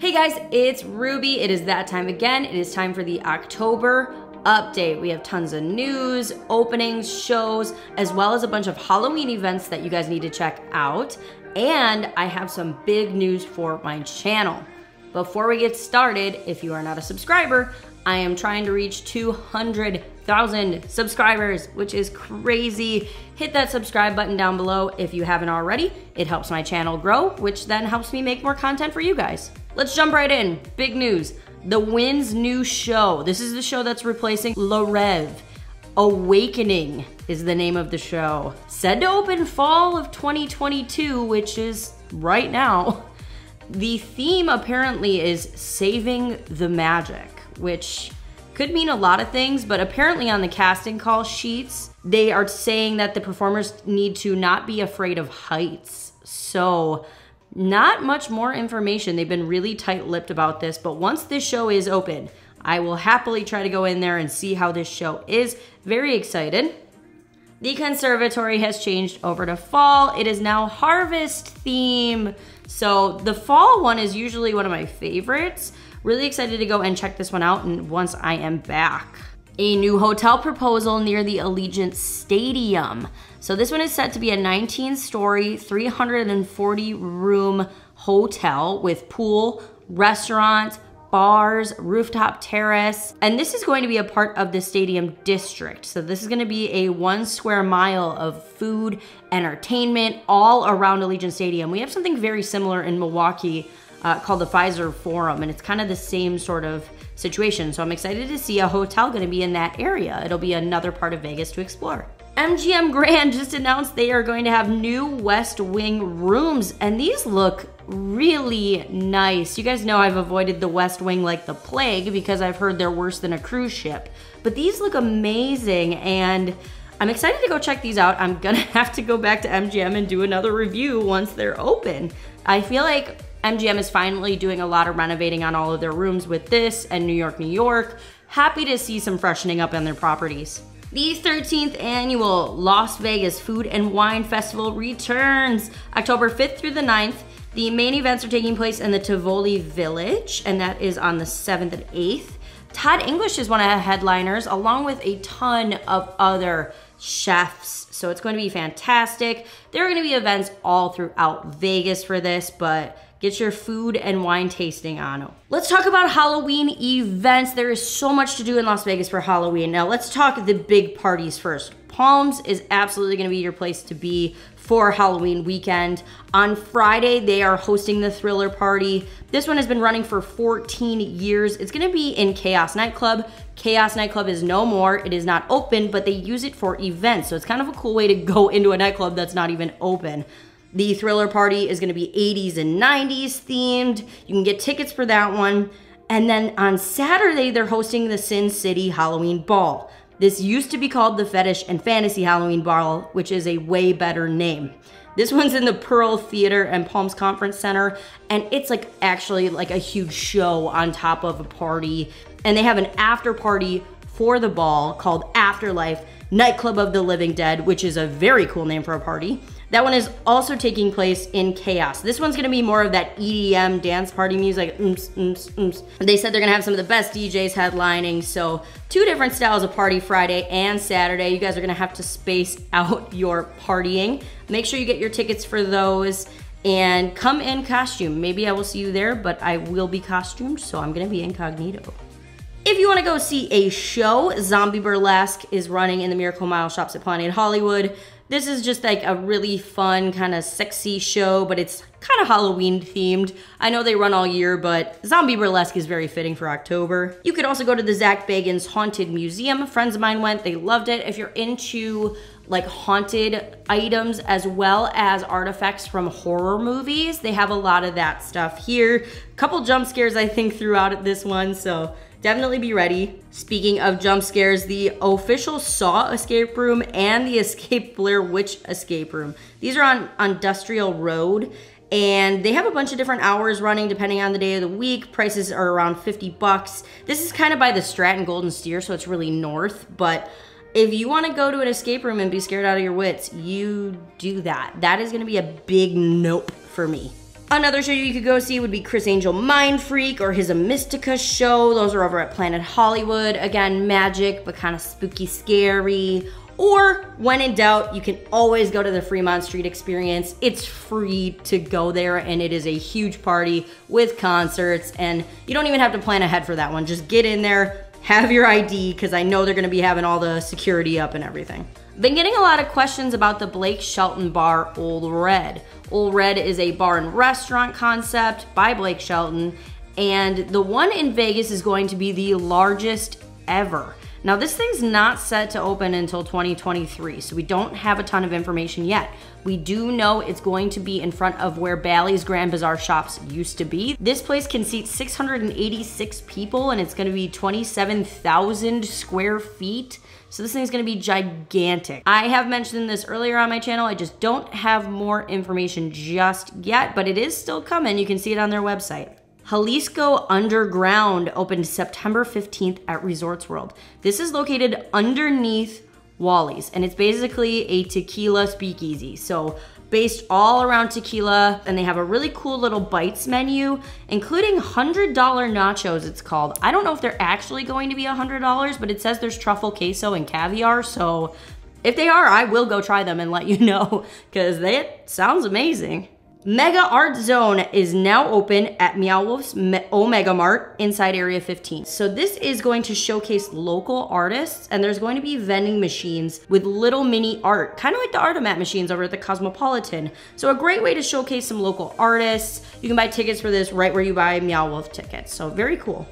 Hey guys, it's Ruby. It is that time again. It is time for the October update. We have tons of news, openings, shows, as well as a bunch of Halloween events that you guys need to check out. And I have some big news for my channel. Before we get started, if you are not a subscriber, I am trying to reach 200,000 subscribers, which is crazy. Hit that subscribe button down below if you haven't already. It helps my channel grow, which then helps me make more content for you guys. Let's jump right in. Big news. The Wynn's new show. This is the show that's replacing Le Rêve. Awakening is the name of the show. Said to open fall of 2022, which is right now. The theme apparently is saving the magic which could mean a lot of things, but apparently on the casting call sheets, they are saying that the performers need to not be afraid of heights. So, not much more information. They've been really tight lipped about this, but once this show is open, I will happily try to go in there and see how this show is. Very excited. The conservatory has changed over to fall. It is now harvest theme. So the fall one is usually one of my favorites. Really excited to go and check this one out and once I am back. A new hotel proposal near the Allegiant Stadium. So this one is set to be a 19 story, 340 room hotel with pool, restaurant, bars, rooftop terrace, and this is going to be a part of the stadium district. So this is gonna be a one square mile of food, entertainment, all around Allegiant Stadium. We have something very similar in Milwaukee uh, called the Fiserv Forum, and it's kind of the same sort of situation. So I'm excited to see a hotel gonna be in that area. It'll be another part of Vegas to explore. MGM Grand just announced they are going to have new West Wing rooms, and these look really nice. You guys know I've avoided the West Wing like the plague because I've heard they're worse than a cruise ship. But these look amazing, and I'm excited to go check these out. I'm gonna have to go back to MGM and do another review once they're open. I feel like MGM is finally doing a lot of renovating on all of their rooms with this and New York, New York. Happy to see some freshening up on their properties. The 13th annual Las Vegas Food and Wine Festival returns October 5th through the 9th. The main events are taking place in the Tivoli Village, and that is on the 7th and 8th. Todd English is one of the headliners, along with a ton of other chefs. So it's going to be fantastic. There are going to be events all throughout Vegas for this, but Get your food and wine tasting on. Let's talk about Halloween events. There is so much to do in Las Vegas for Halloween. Now let's talk the big parties first. Palms is absolutely gonna be your place to be for Halloween weekend. On Friday, they are hosting the Thriller Party. This one has been running for 14 years. It's gonna be in Chaos Nightclub. Chaos Nightclub is no more. It is not open, but they use it for events. So it's kind of a cool way to go into a nightclub that's not even open. The thriller party is going to be 80s and 90s themed. You can get tickets for that one. And then on Saturday, they're hosting the Sin City Halloween Ball. This used to be called the Fetish and Fantasy Halloween Ball, which is a way better name. This one's in the Pearl Theater and Palms Conference Center, and it's like actually like a huge show on top of a party. And they have an after party for the ball called Afterlife Nightclub of the Living Dead, which is a very cool name for a party. That one is also taking place in Chaos. This one's gonna be more of that EDM dance party music. They said they're gonna have some of the best DJs headlining, so two different styles of party Friday and Saturday. You guys are gonna have to space out your partying. Make sure you get your tickets for those and come in costume. Maybe I will see you there, but I will be costumed, so I'm gonna be incognito. If you want to go see a show, Zombie Burlesque is running in the Miracle Mile shops at Planet Hollywood. This is just like a really fun, kind of sexy show, but it's kind of Halloween themed. I know they run all year, but Zombie Burlesque is very fitting for October. You could also go to the Zak Bagans Haunted Museum. Friends of mine went, they loved it. If you're into like haunted items as well as artifacts from horror movies, they have a lot of that stuff here. Couple jump scares I think throughout this one, so definitely be ready. Speaking of jump scares, the official Saw escape room and the Escape Blair Witch escape room. These are on Industrial Road and they have a bunch of different hours running depending on the day of the week. Prices are around 50 bucks. This is kind of by the Stratton Golden Steer, so it's really north, but if you want to go to an escape room and be scared out of your wits, you do that. That is going to be a big nope for me. Another show you could go see would be Criss Angel Mind Freak or his Amystika show. Those are over at Planet Hollywood. Again, magic, but kind of spooky, scary. Or when in doubt, you can always go to the Fremont Street Experience. It's free to go there and it is a huge party with concerts and you don't even have to plan ahead for that one. Just get in there, have your ID because I know they're gonna be having all the security up and everything. Been getting a lot of questions about the Blake Shelton bar Old Red. Old Red is a bar and restaurant concept by Blake Shelton and the one in Vegas is going to be the largest ever. Now, this thing's not set to open until 2023, so we don't have a ton of information yet. We do know it's going to be in front of where Bally's Grand Bazaar shops used to be. This place can seat 686 people and it's gonna be 27,000 square feet. So this thing's gonna be gigantic. I have mentioned this earlier on my channel. I just don't have more information just yet, but it is still coming. You can see it on their website. Jalisco Underground opened September 15th at Resorts World. This is located underneath Wally's and it's basically a tequila speakeasy. So based all around tequila and they have a really cool little bites menu including $100 nachos it's called. I don't know if they're actually going to be $100 but it says there's truffle queso and caviar so if they are I will go try them and let you know because that sounds amazing. Mega Art Zone is now open at Meow Wolf's Omega Mart inside Area 15. So this is going to showcase local artists and there's going to be vending machines with little mini art, kind of like the Artomat machines over at the Cosmopolitan. So a great way to showcase some local artists. You can buy tickets for this right where you buy Meow Wolf tickets. So very cool.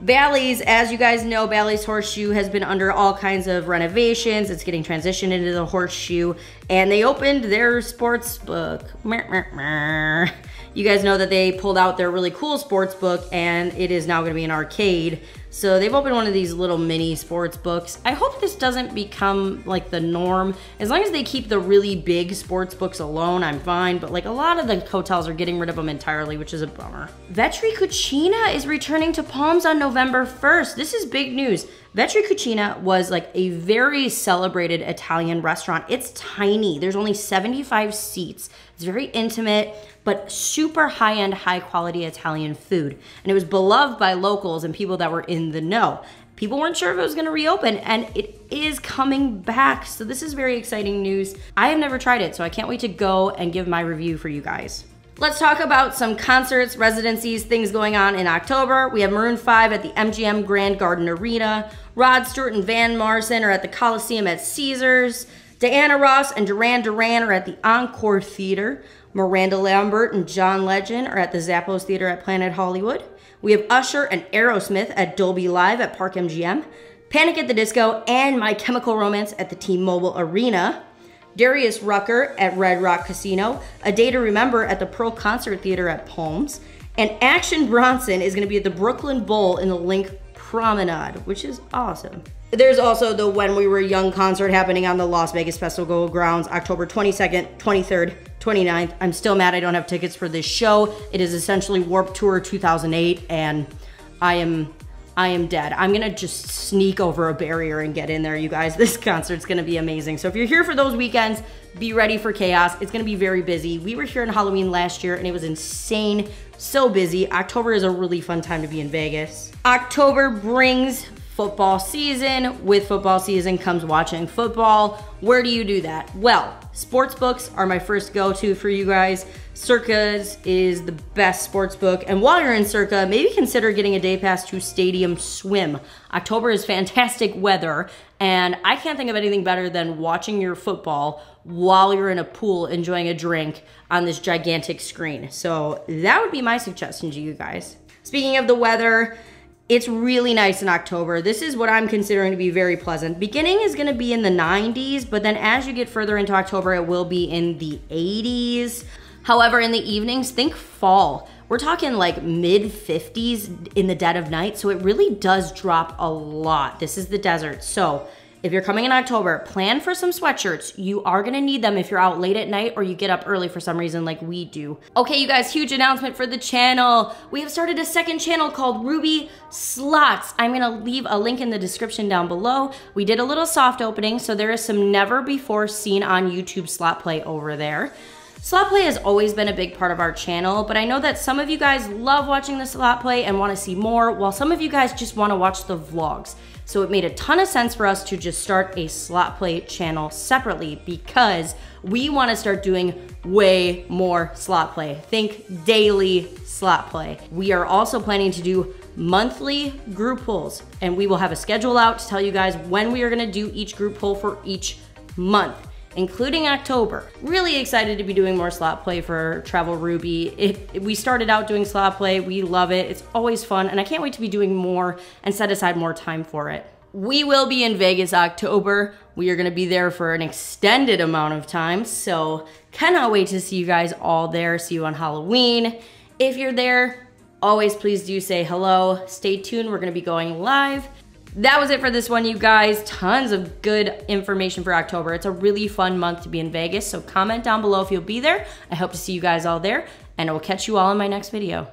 Bally's, as you guys know, Bally's Horseshoe has been under all kinds of renovations. It's getting transitioned into the Horseshoe, and they opened their sports book. You guys know that they pulled out their really cool sports book, and it is now going to be an arcade. So they've opened one of these little mini sports books. I hope this doesn't become like the norm. As long as they keep the really big sports books alone, I'm fine. But like a lot of the hotels are getting rid of them entirely, which is a bummer. Vetri Cucina is returning to Palms on November 1st. This is big news. Vetri Cucina was like a very celebrated Italian restaurant. It's tiny. There's only 75 seats. It's very intimate, but super high-end, high-quality Italian food. And it was beloved by locals and people that were in the know. People weren't sure if it was gonna reopen and it is coming back. So this is very exciting news. I have never tried it, so I can't wait to go and give my review for you guys. Let's talk about some concerts, residencies, things going on in October. We have Maroon 5 at the MGM Grand Garden Arena. Rod Stewart and Van Morrison are at the Coliseum at Caesars. Diana Ross and Duran Duran are at the Encore Theater. Miranda Lambert and John Legend are at the Zappos Theater at Planet Hollywood. We have Usher and Aerosmith at Dolby Live at Park MGM. Panic at the Disco and My Chemical Romance at the T-Mobile Arena. Darius Rucker at Red Rock Casino. A Day to Remember at the Pearl Concert Theater at Palms. And Action Bronson is going to be at the Brooklyn Bowl in the LINQ Promenade, which is awesome. There's also the When We Were Young concert happening on the Las Vegas Festival grounds October 22nd, 23rd, 29th. I'm still mad I don't have tickets for this show. It is essentially Warped Tour 2008 and I am I am dead. I'm gonna just sneak over a barrier and get in there, you guys. This concert's gonna be amazing. So if you're here for those weekends, be ready for chaos. It's gonna be very busy. We were here in Halloween last year and it was insane, so busy. October is a really fun time to be in Vegas. October brings football season. With football season comes watching football. Where do you do that? Well, sports books are my first go-to for you guys. Circa's is the best sports book. And while you're in Circa, maybe consider getting a day pass to Stadium Swim. October is fantastic weather, and I can't think of anything better than watching your football while you're in a pool enjoying a drink on this gigantic screen. So that would be my suggestion to you guys. Speaking of the weather, it's really nice in October. This is what I'm considering to be very pleasant. Beginning is gonna be in the 90s, but then as you get further into October, it will be in the 80s. However, in the evenings, think fall. We're talking like mid 50s in the dead of night, so it really does drop a lot. This is the desert. So if you're coming in October, plan for some sweatshirts. You are gonna need them if you're out late at night or you get up early for some reason like we do. Okay, you guys, huge announcement for the channel. We have started a second channel called Ruby Slots. I'm gonna leave a link in the description down below. We did a little soft opening, so there is some never before seen on YouTube slot play over there. Slot play has always been a big part of our channel, but I know that some of you guys love watching the slot play and wanna see more, while some of you guys just wanna watch the vlogs. So it made a ton of sense for us to just start a slot play channel separately because we wanna start doing way more slot play. Think daily slot play. We are also planning to do monthly group pulls and we will have a schedule out to tell you guys when we are gonna do each group pull for each month including October. Really excited to be doing more slot play for Travel Ruby. If, we started out doing slot play, we love it. It's always fun, and I can't wait to be doing more and set aside more time for it. We will be in Vegas October. We are gonna be there for an extended amount of time, so cannot wait to see you guys all there. See you on Halloween. If you're there, always please do say hello. Stay tuned, we're gonna be going live that was it for this one, you guys. Tons of good information for October. It's a really fun month to be in Vegas, so comment down below if you'll be there. I hope to see you guys all there, and I will catch you all in my next video.